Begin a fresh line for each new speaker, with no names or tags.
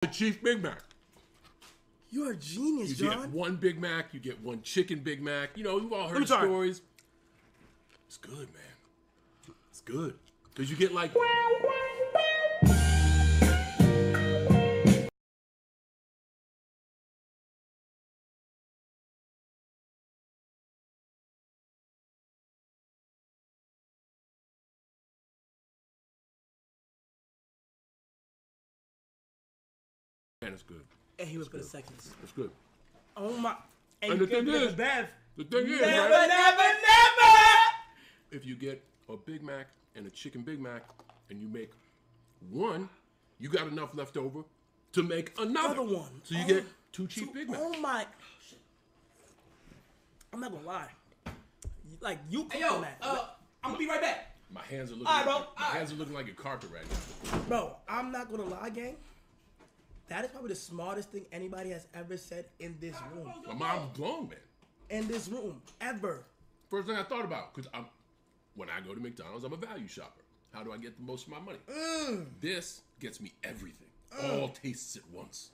The Chief Big Mac.
You're a genius,
You
John.
get one Big Mac, you get one chicken Big Mac. You know, we've all heard stories. It's good, man. It's good. Because you get like. Man, it's good.
And he was good the seconds.
It's good.
Oh my. And,
And the thing is-
the
The thing is,
Never,
right,
never, never.
if you get a Big Mac and a chicken Big Mac and you make one, you got enough left over to make another
Another one.
So you
Oh,
get two cheap Big Macs.
Oh my. I'm not gonna lie. Like you
Hey,
cooking
yo,
that,
uh, I'm gonna be right back.
My hands are looking.
Alright, bro.
like, my
Alright.
hands are looking like a carpet right now.
bro. I'm not gonna lie, gang. That is probably the smartest thing anybody has ever said in this room.
My mom's blown, man.
In this room, ever.
First thing I thought about, because I'm when I go to McDonald's, I'm a value shopper. How do I get the most of my money?
Mm.
This gets me everything. All tastes at once.